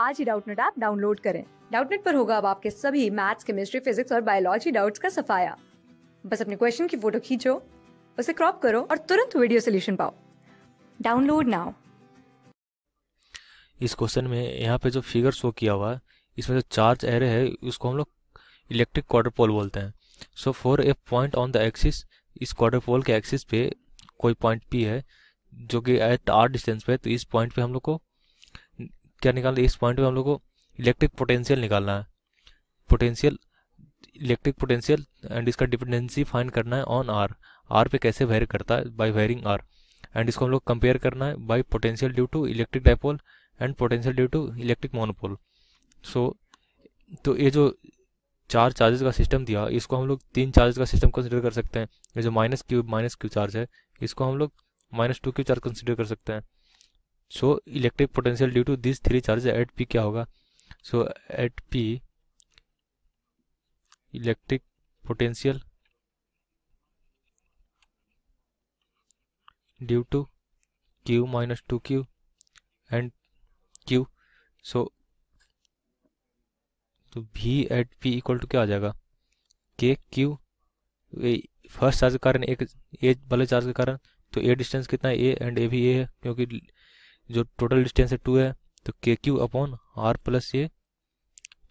आज ही Doubtnut app download करें। डाउटनेट पर होगा अब आपके सभी मैथ्स केमिस्ट्री फिजिक्स और बायोलॉजी डाउट्स का सफाया। बस अपने क्वेश्चन की फ़ोटो खींचो, उसे क्रॉप करो और तुरंत वीडियो सोल्यूशन पाओ। डाउनलोड नाउ इस क्वेश्चन में यहाँ पे जो फिगर शो किया हुआ है, इसमें जो चार्ज एरे है, उसको हम लोग इलेक्ट्रिक क्वाड्रपोल बोलते हैं। So for a point on the axis इस क्वाड्रपोल के एक्सिस पे कोई पॉइंट पी है, जो कि एट आर डिस्टेंस पे तो इस पॉइंट पे हम लोग को क्या निकालना इस पॉइंट पे हम लोग को इलेक्ट्रिक पोटेंशियल निकालना है। पोटेंशियल इलेक्ट्रिक पोटेंशियल एंड इसका डिपेंडेंसी फाइंड करना है ऑन आर आर पे कैसे वेरी करता है? बाय वेयरिंग आर एंड इसको हम लोग कंपेयर करना है by potential due to electric dipole and potential due to electric monopole so तो ये जो चार चार्जेस का सिस्टम दिया, इसको हम लोग तीन चार्जेस का सिस्टम कंसिडर कर सकते हैं। ये जो minus Q minus Q charge है, इसको हम लोग minus two Q charge consider कर सकते हैं। So electric potential due to this three charge at P क्या होगा? So at P electric potential due to Q minus two Q and Q so तो V at P equal to क्या आ जाएगा? K Q first charge के कारण एक ए वाले चार्ज के कारण तो ए डिस्टेंस कितना है ए एंड ए भी ए है, क्योंकि जो टोटल डिस्टेंस है टू है तो K Q upon R plus A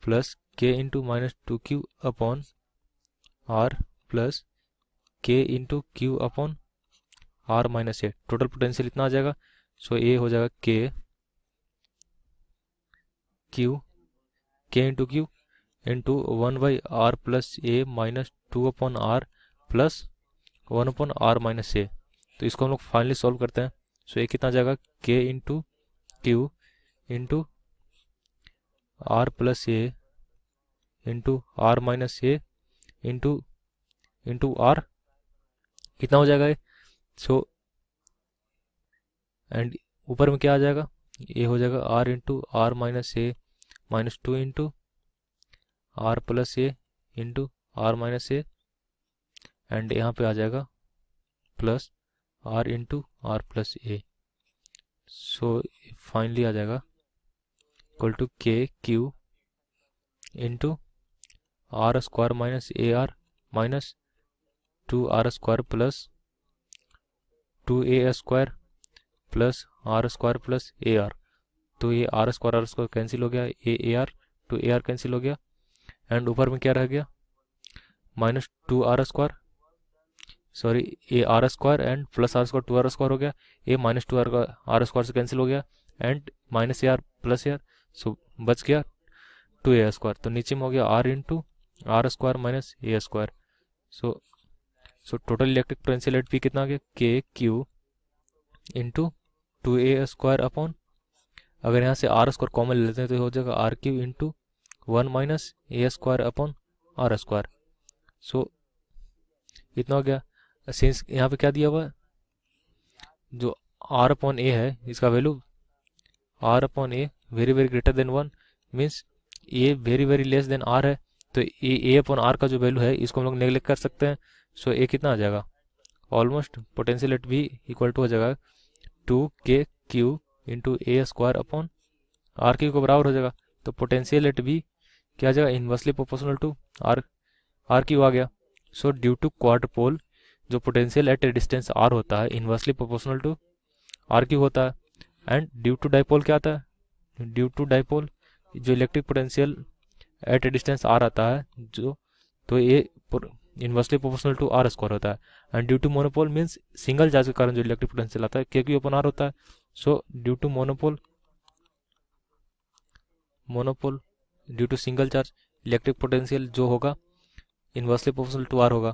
plus K into minus two Q upon R plus K into Q upon R minus A total potential इतना आ जाएगा सो ए हो जाएगा K Q K into Q into one by R plus A minus two upon R plus one upon R minus A तो इसको हम लोग finally solve करते हैं। सो ये कितना जाएगा K into Q into R plus A into R minus A into into R कितना हो जाएगा ये? सो एंड ऊपर में क्या आ जाएगा? ये हो जाएगा R into R minus A minus two into R plus A into R minus A and यहाँ पे आ जाएगा plus R into R plus A so finally आ जाएगा equal to K Q into R square minus A R minus two R square plus two A square plus R square plus A R तो ये R square R square cancel हो गया A A R two A R cancel हो गया and ऊपर में क्या रह गया? Minus two R square sorry, A R square and plus R square, two R square हो गया। ए माइनस टू आर का, आर स्क्वायर से कैंसिल हो गया। And minus A R plus A R, so बच गया टू ए स्क्वायर। तो नीचे में हो गया R into R square minus A square. So so total electric potential at P कितना आ गया? K Q into two A square upon, अगर यहाँ से आर स्क्वायर कॉमन लेते हैं तो हो जाएगा R cube into one minus A square upon R square. So, इतना हो गया। सिंस यहाँ पे क्या दिया हुआ है? जो आर अपॉन ए है, इसका value R upon A very very greater than one means A very very less than R है। तो ए ए अपॉन आर का जो वैल्यू है, इसको हम लोग नेग्लेक्ट कर सकते हैं। सो ए कितना आ जाएगा? Almost potential at V equal to हो जाएगा two K Q into A square upon R cube को बराबर हो जाएगा। तो पोटेंशियल एट भी क्या आ जाएगा? Inversely proportional to R R cube आ गया। सो ड्यू टू क्वाड्रपोल जो potential at a distance R होता है inversely proportional to R cube होता है? एंड ड्यू टू डाइपोल क्या आता है? ड्यू टू डाइपोल जो electric potential at a distance R आता है, जो तो ये inversely proportional to R square होता है। And due to monopole means single charge के कारण जो इलेक्ट्रिक पोटेंशियल आता है के क्यू आर होता है। So due to monopole monopole due to single charge electric potential जो होगा इनवर्सली प्रोपोर्शनल टू आर होगा।